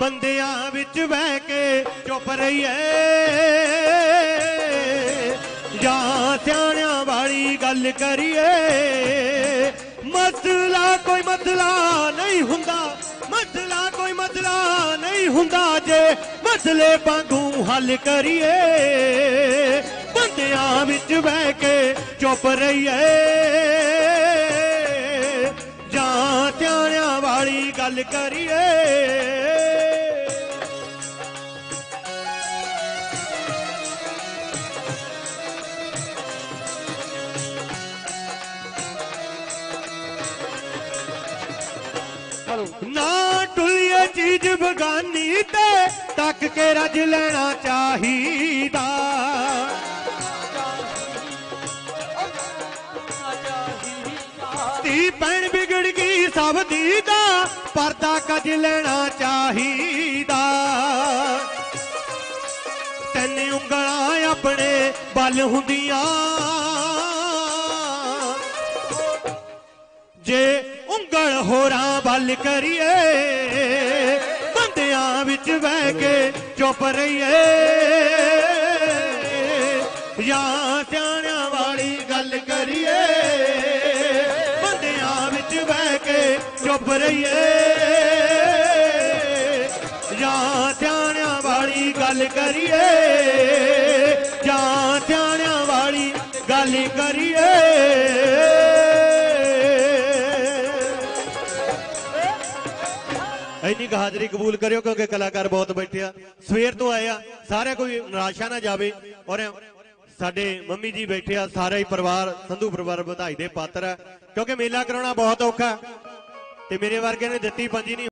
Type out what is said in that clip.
ਬੰਦਿਆਂ ਵਿੱਚ ਬਹਿ ਕੇ ਚੁੱਪ ਰਹੀਏ। ਜਾਂ ਸਿਆਣਿਆਂ ਵਾਲੀ ਗੱਲ ਕਰੀਏ। ਮਸਲਾ ਕੋਈ ਮਸਲਾ ਨਹੀਂ ਹੁੰਦਾ। ਮਸਲਾ ਕੋਈ ਮਸਲਾ ਨਹੀਂ ਹੁੰਦਾ ਜੇ ਮਸਲੇ ਵਾਂਗੂ ਹੱਲ ਕਰੀਏ। ਬੰਦਿਆਂ ਵਿੱਚ ਬਹਿ ਕੇ ਚੁੱਪ ਰਹੀਏ। ਜਾਂ ਧਿਆਣਿਆਂ ਵਾਲੀ ਗੱਲ ਕਰੀਏ। ਨਾ ਟੁੱਲੀਏ ਚੀਜ਼ ਬਗਾਨੀ ਤੇ, ਤੱਕ ਕੇ ਰੱਜ ਲੈਣਾ ਚਾਹੀਦਾ। ਧੀ ਪੈਣ ਵਿਗੜ ਗਈ ਸਭ ਦੀ ਦਾ, ਪਰਦਾ ਕੱਜ ਲੈਣਾ ਚਾਹੀਦਾ। ਤੈਨੂੰ ਉਂਗਲਾਂ ਆਪਣੇ ਬਲ ਹੁੰਦੀਆਂ। ਹੋਰਾਂ ਕਰੀਏ, ਬੰਦਿਆਂ ਵਿੱਚ ਬਹਿ ਕੇ ਚੁੱਪ ਰਹੀਏ। ਜਾਂ ਸਿਆਣਿਆਂ ਵਾਲੀ ਗੱਲ ਕਰੀਏ, ਬੰਦਿਆਂ ਵਿੱਚ ਬਹਿ ਕੇ ਚੁੱਪ ਰਹੀਏ। ਜਾਂ ਸਿਆਣਿਆਂ ਵਾਲੀ ਗੱਲ ਕਰੀਏ ਜਾਂ ਸਿਆਣਿਆਂ ਵਾਲੀ ਗੱਲ ਕਰੀਏ। ਇੰਨੀ ਕੁ ਹਾਜ਼ਰੀ ਕਬੂਲ ਕਰਿਓ ਕਿਉਂਕਿ ਕਲਾਕਾਰ ਬਹੁਤ ਬੈਠੇ ਆ। ਸਵੇਰ ਤੋਂ ਆਏ ਆ ਸਾਰੇ ਕੋਈ ਨਿਰਾਸ਼ਾ ਨਾ ਜਾਵੇ। ਔਰ ਸਾਡੇ ਮੰਮੀ ਜੀ ਬੈਠੇ ਆ, ਸਾਰਾ ਹੀ ਪਰਿਵਾਰ, ਸੰਧੂ ਪਰਿਵਾਰ ਵਧਾਈ ਦੇ ਪਾਤਰ ਆ। ਕਿਉਂਕਿ ਮੇਲਾ ਕਰਾਉਣਾ ਬਹੁਤ ਔਖਾ ਤੇ ਮੇਰੇ ਵਰਗੇ ਨੇ ਦਿੱਤੀ ਪੰਜੀ ਨਹੀਂ